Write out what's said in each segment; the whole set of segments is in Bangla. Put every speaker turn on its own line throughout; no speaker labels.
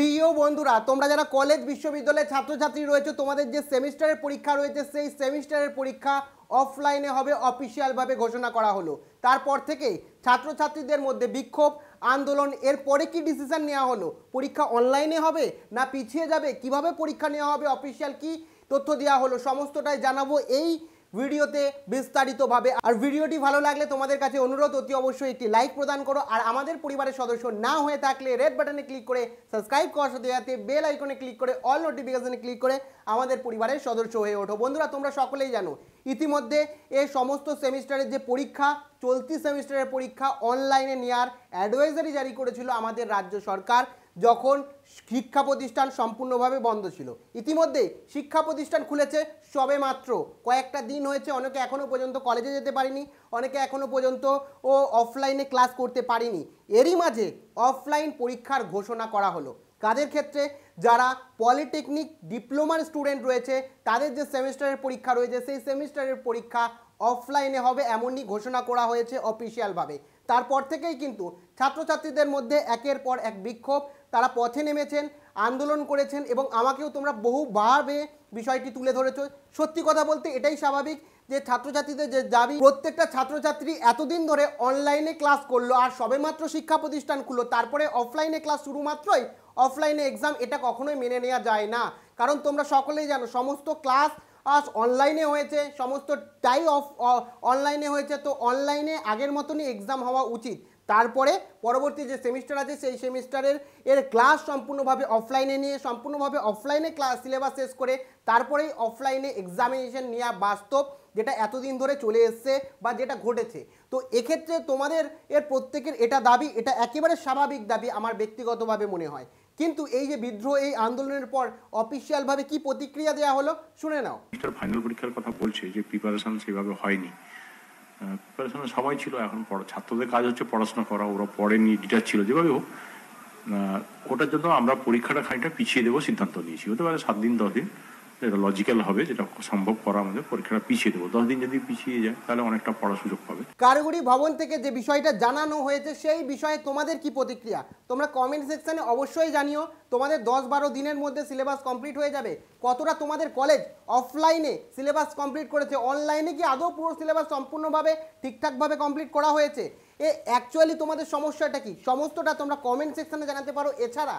প্রিয় বন্ধুরা, তোমরা যারা কলেজ বিশ্ববিদ্যালয়ের ছাত্রছাত্রী রয়েছে, তোমাদের যে সেমিস্টারের পরীক্ষা রয়েছে, সেই সেমিস্টারের পরীক্ষা অফলাইনে হবে অফিসিয়ালভাবে ঘোষণা করা হলো। তারপর থেকেই ছাত্রছাত্রীদের মধ্যে বিক্ষোভ, আন্দোলন এর পরে কি ডিসিশন নেওয়া হলো? পরীক্ষা অনলাইনে হবে না পিছিয়ে যাবে? কীভাবে পরীক্ষা নেওয়া হবে? অফিসিয়াল কি তথ্য দেওয়া হলো? সমস্তটাই জানাব এই ভিডিওতে বিস্তারিতভাবে। আর ভিডিওটি ভালো লাগলে তোমাদের কাছে অনুরোধ, অতি অবশ্যই একটি লাইক প্রদান করো। আর আমাদের পরিবারের সদস্য না হয়ে থাকলে রেড বাটনে ক্লিক করে সাবস্ক্রাইব করার সাথে সাথে বেল আইকনে ক্লিক করে অল নোটিফিকেশনে ক্লিক করে আমাদের পরিবারের সদস্য হয়ে ওঠো। বন্ধুরা, তোমরা সকলেই জানো, ইতিমধ্যে এই সমস্ত সেমিস্টারের যে পরীক্ষা, চলতি সেমিস্টারের পরীক্ষা অনলাইনে নেওয়ার অ্যাডভাইজারি জারি করেছিল আমাদের রাজ্য সরকার। যখন শিক্ষা প্রতিষ্ঠান সম্পূর্ণভাবে বন্ধ ছিল। ইতিমধ্যে শিক্ষা প্রতিষ্ঠান খুলেছে সবে মাত্র। কয়েকটা দিন হয়েছে, অনেকে এখনও পর্যন্ত কলেজে যেতে পারিনি, অনেকে এখনও পর্যন্ত ও অফলাইনে ক্লাস করতে পারিনি। এরই মাঝে অফলাইন পরীক্ষার ঘোষণা করা হলো। কাদের ক্ষেত্রে যারা পলিটেকনিক ডিপ্লোমার স্টুডেন্ট রয়েছে, তাদের যে সেমিস্টারের পরীক্ষা রয়েছে, সেই সেমিস্টারের পরীক্ষা অফলাইনে হবে এমনই ঘোষণা করা হয়েছে অফিসিয়ালভাবে। তারপর থেকেই কিন্তু ছাত্রছাত্রীদের মধ্যে একের পর এক বিক্ষোভ তারা পথে নেমেছেন, আন্দোলন করেছেন এবং আমাকেও তোমরা বহুভাবে বিষয়টি তুলে ধরেছ। সত্যি কথা বলতে এটাই স্বাভাবিক যে ছাত্রছাত্রীদের যে দাবি, প্রত্যেকটা ছাত্রছাত্রী এতদিন ধরে অনলাইনে ক্লাস করল আর সবেমাত্র শিক্ষা প্রতিষ্ঠান খুললো, তারপরে অফলাইনে ক্লাস শুরু মাত্রই অফলাইনে এক্সাম এটা কখনোই মেনে নেওয়া যায় না। কারণ তোমরা সকলেই জানো, সমস্ত ক্লাস আজ অনলাইনে হয়েছে সমস্তটাই অফ অনলাইনে হয়েছে, তো অনলাইনে আগের মতনই এক্সাম হওয়া উচিত। তারপরে পরবর্তী যে সেমিস্টার আছে, সেই সেমিস্টারের এর ক্লাস সম্পূর্ণভাবে অফলাইনে নিয়ে, সম্পূর্ণভাবে অফলাইনে ক্লাস সিলেবাস শেষ করে তারপরেই অফলাইনে এক্সামিনেশন নেওয়া বাস্তব, যেটা এতদিন ধরে চলে এসছে বা যেটা ঘটেছে। তো এক্ষেত্রে তোমাদের এর প্রত্যেকের এটা দাবি, এটা একেবারে স্বাভাবিক দাবি আমার ব্যক্তিগতভাবে মনে হয়। কিন্তু এই যে বিদ্রোহ, এই আন্দোলনের পর অফিসিয়ালভাবে কি প্রতিক্রিয়া দেওয়া হলো, শুনে নাও।
ফাইনাল পরীক্ষার কথা বলছে যে প্রিপারেশন সেভাবে হয়নি। প্রিপারেশনের সময় ছিল, এখন পড়া- ছাত্রদের কাজ হচ্ছে পড়াশোনা করা, ওরা পড়েনি ডিটার ছিল যেভাবে হোক ওটার জন্য আমরা পরীক্ষাটা খানিকটা পিছিয়ে দেবো সিদ্ধান্ত নিয়েছি। হতে পারে সাত দিন, দশ দিন। যেটা লজিক্যাল হবে, যেটা সম্ভব করা আমাদের, পরীক্ষাটা পিছিয়ে দেবো। দশ দিন যদি পিছিয়ে যায়, তাহলে অনেকটা পড়ার সুযোগ পাবে।
কারিগরি ভবন থেকে যে বিষয়টা জানানো হয়েছে, সেই বিষয়ে তোমাদের কি প্রতিক্রিয়া? তোমরা কমেন্ট সেকশনে অবশ্যই জানিও। তোমাদের দশ বারো দিনের মধ্যে সিলেবাস কমপ্লিট হয়ে যাবে। কতটা তোমাদের কলেজ অফলাইনে সিলেবাস কমপ্লিট করেছে? অনলাইনে কি আদৌ পুরো সিলেবাস সম্পূর্ণভাবে ঠিকঠাকভাবে কমপ্লিট করা হয়েছে? এ অ্যাকচুয়ালি তোমাদের সমস্যাটা কি? সমস্তটা তোমরা কমেন্ট সেকশানে জানাতে পারো। এছাড়া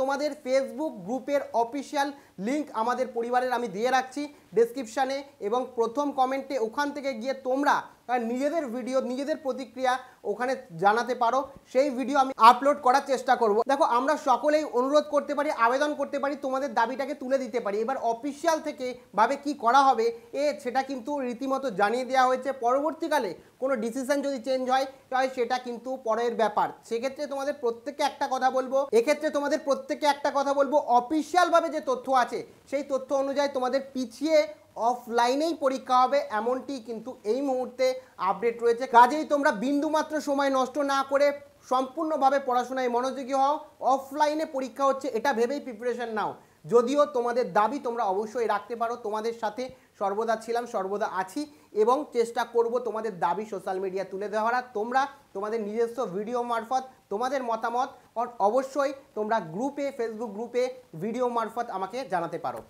তোমাদের ফেসবুক গ্রুপের অফিসিয়াল লিঙ্ক আমাদের পরিবারের আমি দিয়ে রাখছি। ডেসক্রিপশানে এবং প্রথম কমেন্টে ওখান থেকে গিয়ে তোমরা নিজেদের ভিডিও নিজেদের প্রতিক্রিয়া ওখানে জানাতে পারো। সেই ভিডিও আমি আপলোড করার চেষ্টা করব। দেখো, আমরা সকলেই অনুরোধ করতে পারি, আবেদন করতে পারি, তোমাদের দাবিটাকে তুলে দিতে পারি। এবার অফিসিয়াল থেকে ভাবে কি করা হবে, এ সেটা কিন্তু রীতিমতো জানিয়ে দেওয়া হয়েছে। পরবর্তীকালে কোনো ডিসিশন যদি চেঞ্জ হয়, তাহলে সেটা কিন্তু পরের ব্যাপার। সেক্ষেত্রে তোমাদের প্রত্যেককে একটা কথা বলব। এক্ষেত্রে তোমাদের প্রত্যেককে একটা কথা বলব। অফিসিয়ালভাবে যে তথ্য আছে, সেই তথ্য অনুযায়ী তোমাদের পিছিয়ে অফলাইনেই পরীক্ষা হবে, এমনটি কিন্তু এই মুহূর্তে আপডেট রয়েছে। কাজেই তোমরা বিন্দুমাত্র সময় নষ্ট না করে সম্পূর্ণভাবে পড়াশোনায় মনোযোগী হও। অফলাইনে পরীক্ষা হচ্ছে, এটা ভেবেই প্রিপারেশন নাও। যদিও তোমাদের দাবি তোমরা অবশ্যই রাখতে পারো, তোমাদের সাথে সর্বদা ছিলাম, সর্বদা আছি এবং চেষ্টা করব তোমাদের দাবি সোশ্যাল মিডিয়া তুলে আর তোমরা তোমাদের নিজস্ব ভিডিও মারফত তোমাদের মতামত, অবশ্যই তোমরা গ্রুপে ফেসবুক গ্রুপে ভিডিও মারফত আমাকে জানাতে পারো।